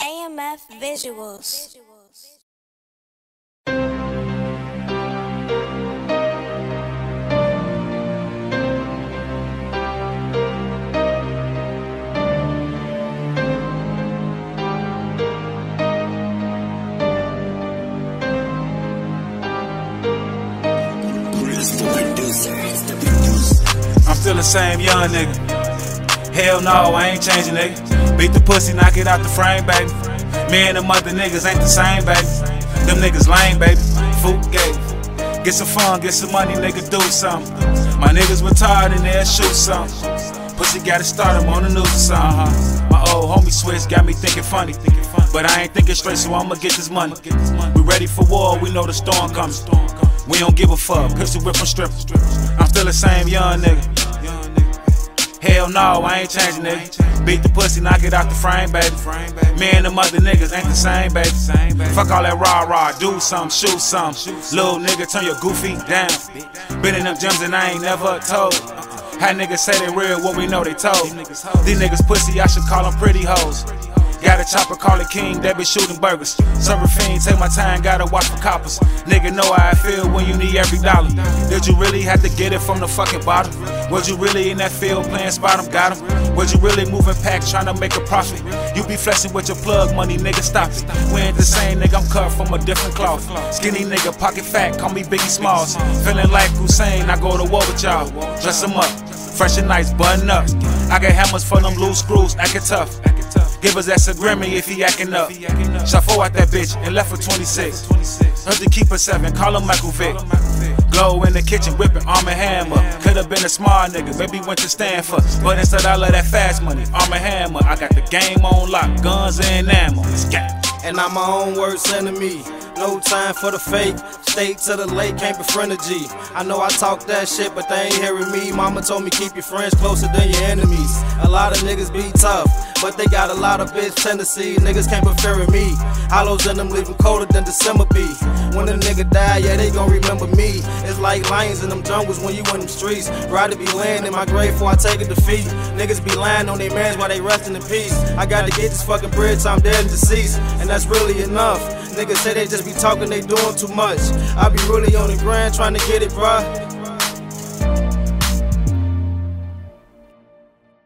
AMF Visuals. I'm still the same young nigga. Hell no, I ain't changing, nigga. Beat the pussy, knock it out the frame, baby. Me and them other niggas ain't the same, baby. Them niggas lame, baby. Food gay. Get some fun, get some money, nigga, do something. My niggas retired and they'll shoot something. Pussy gotta start him on the news or something. Uh-huh. My old homie switch got me thinking funny. But I ain't thinking straight, so I'ma get this money. We ready for war, we know the storm coming. We don't give a fuck, pistol whip and strip. I'm still the same young nigga. No, I ain't changing, nigga. Beat the pussy, knock it out the frame, baby. Me and them other niggas ain't the same, baby. Fuck all that rah rah, do something, shoot something. Little nigga, turn your goofy down. Been in them gyms and I ain't never told. How niggas say they real, what we know they told. These niggas pussy, I should call them pretty hoes. Got a chopper, call it king, that be shooting burgers. Serving take my time, gotta watch for coppers. Nigga know how I feel when you need every dollar. Did you really have to get it from the fucking bottom? Was you really in that field playing spot 'em, got 'em? Was you really moving packs trying to make a profit? You be flexing with your plug money, nigga, stop it. We ain't the same, nigga, I'm cut from a different cloth. Skinny nigga, pocket fat, call me Biggie Smalls. Feeling like Hussein, I go to war with y'all. Dress 'em up, fresh and nice, button up. I got hammers for them loose screws, acting tough. Give us that Grammy if he acting up. Four at that bitch and left for 26. Heard to keep a seven, call him Michael Vick. Glow in the kitchen, whipping arm and hammer. Could've been a smart nigga, maybe went to Stanford. But instead, I love that fast money, arm and hammer. I got the game on lock, guns and ammo. And I'm my own worst enemy. No time for the fake. Straight to the lake, can't befriend a G. I know I talk that shit, but they ain't hearing me. Mama told me keep your friends closer than your enemies. A lot of niggas be tough, but they got a lot of bitch tendency. Niggas can't prefer me. Hollows in them leave colder than December be. When a nigga die, yeah, they gon' remember me. It's like lions in them jungles when you in them streets. Rather be laying in my grave before I take a defeat. Niggas be lying on their mans while they resting in peace. I gotta get this fucking till I'm dead and deceased, and that's really enough. Niggas say they just be talking, they doing too much. I be really on the grind trying to get it, bruh.